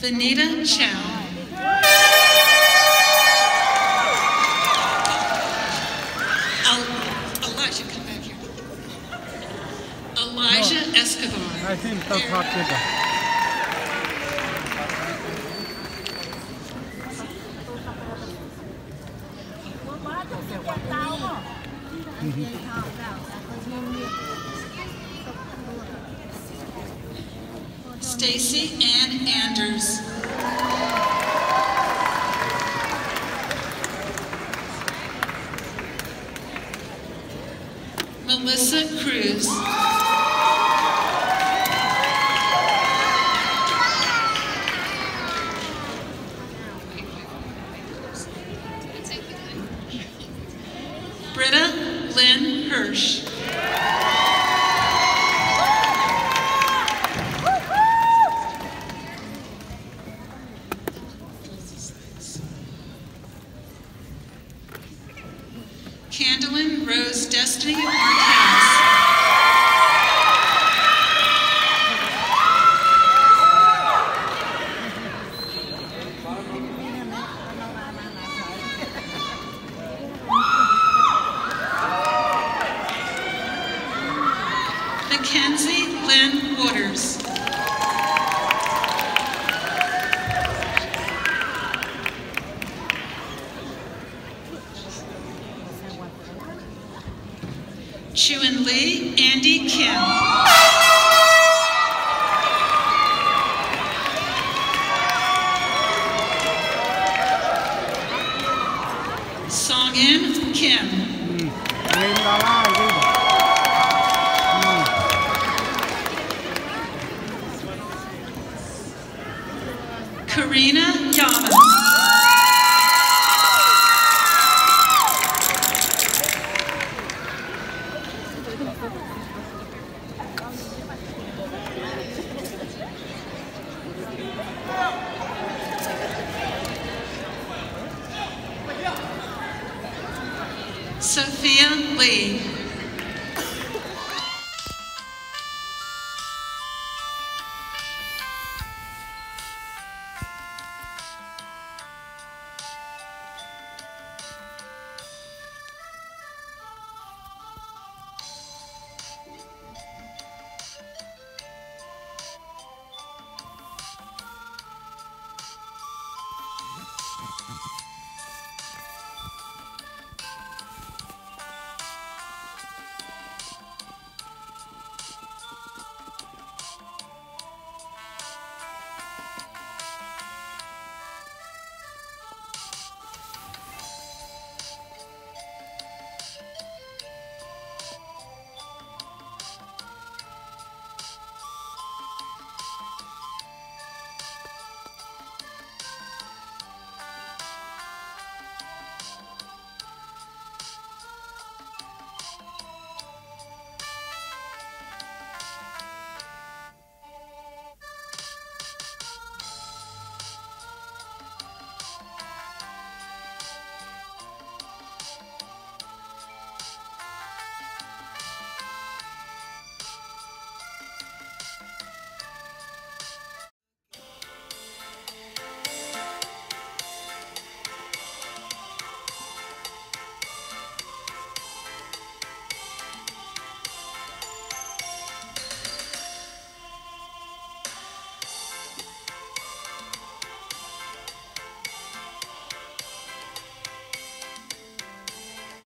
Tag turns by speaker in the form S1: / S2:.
S1: Vanita Chow. El- Elijah, come back here. Elijah Escobar.
S2: I think the top bigger.
S1: Stacy Ann Anders. Melissa Cruz. Britta Lynn Hirsch. Candlin Rose Destiny Marquez. Mackenzie Lynn Waters. Chuan Lee, Andy Kim. Song In Kim. Karina Yamas. Sophia Lee.